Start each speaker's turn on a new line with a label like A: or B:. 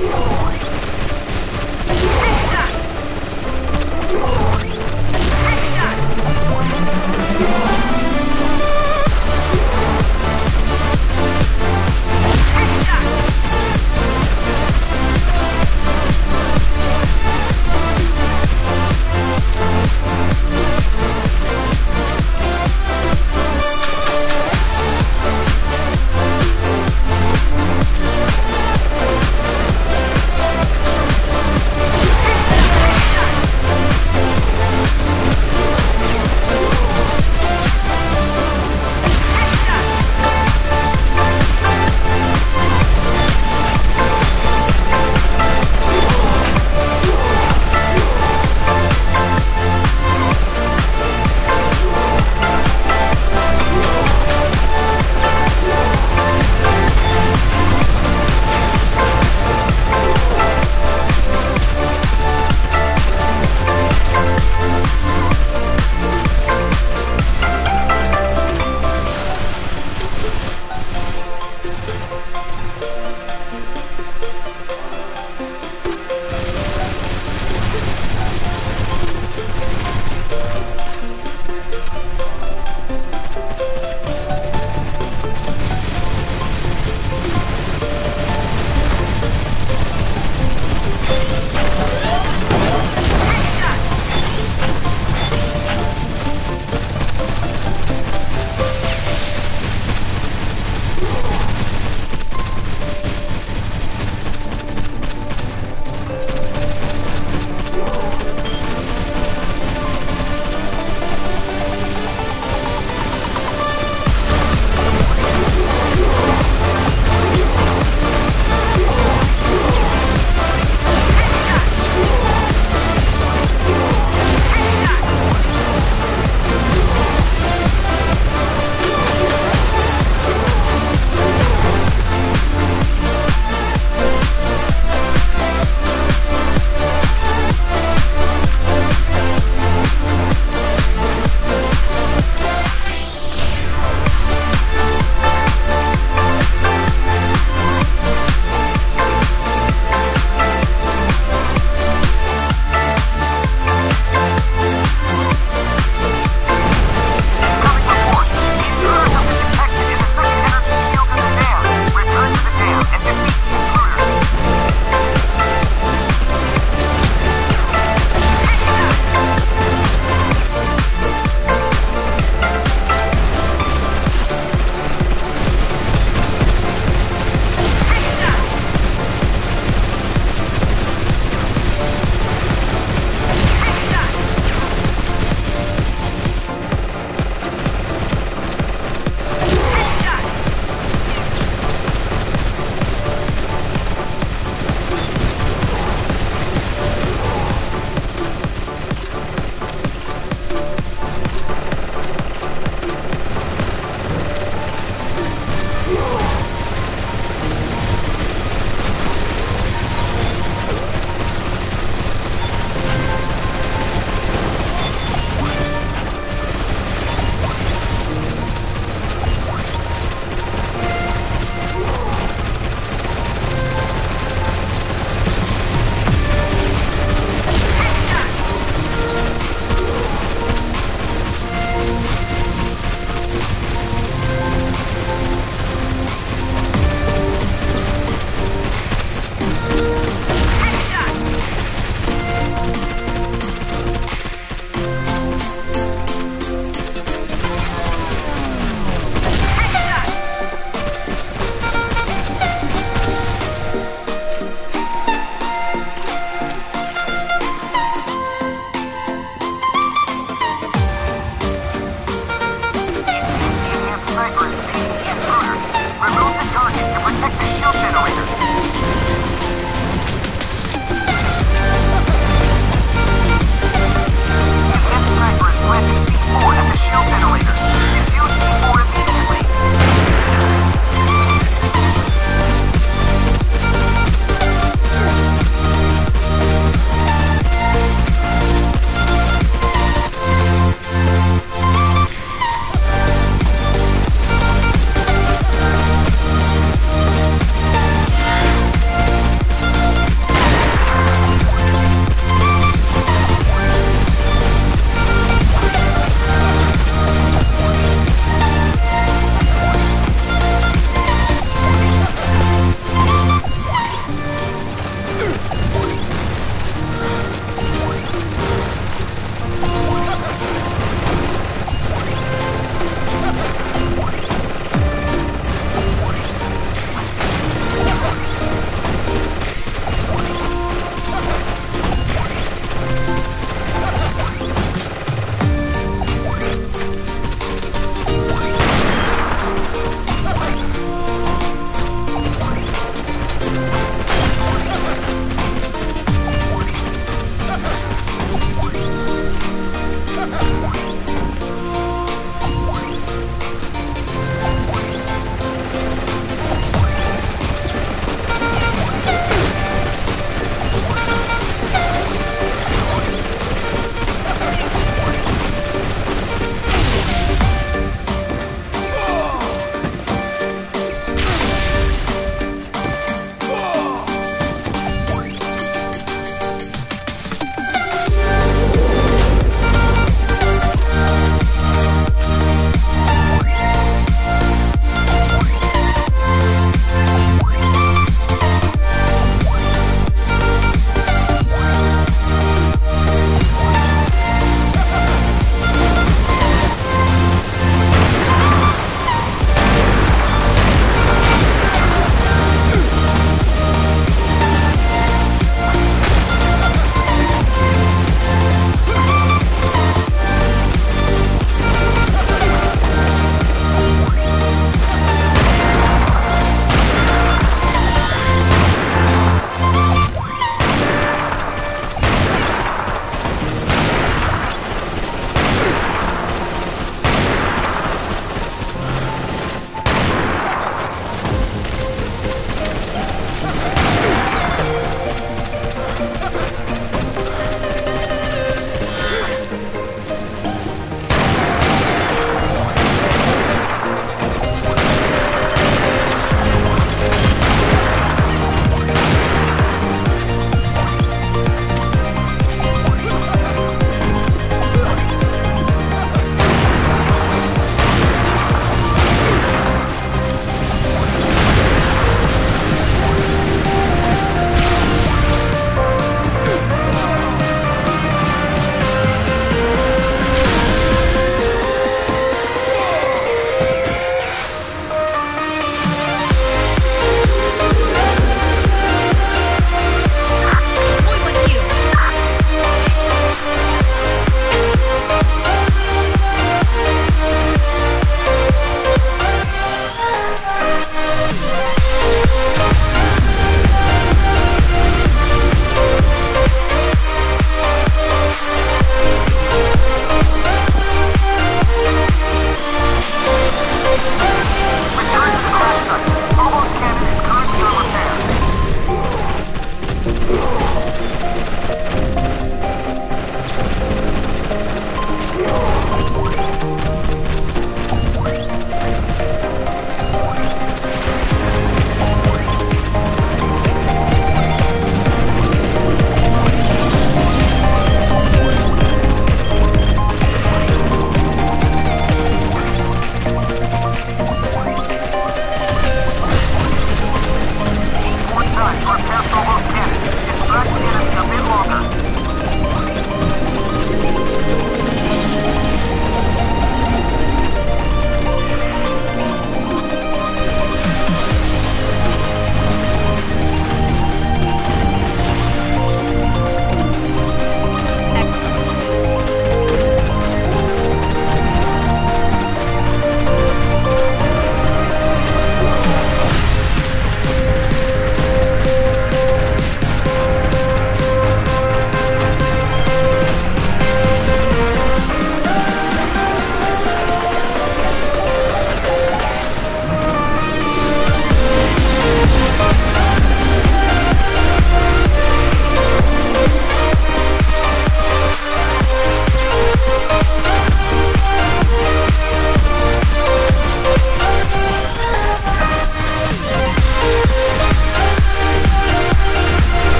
A: Whoa.